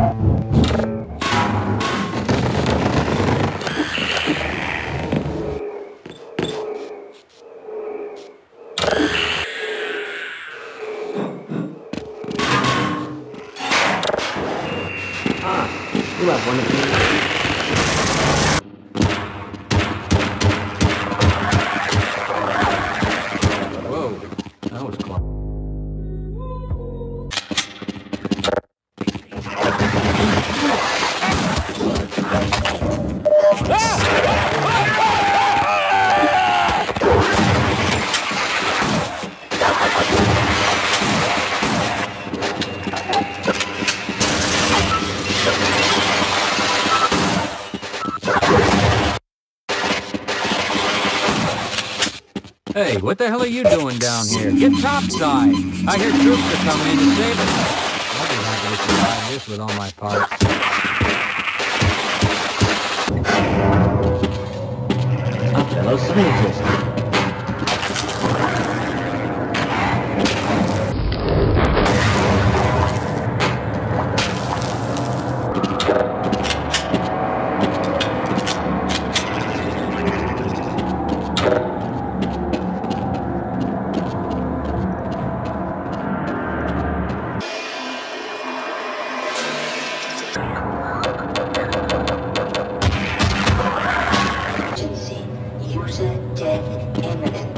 Thank You have one of these. Whoa, that Hey, what the hell are you doing down here? Get topside! I hear troops are coming in to save us. I'll be happy to survive this with all my parts. A fellow scientist. Thank you. Music Day in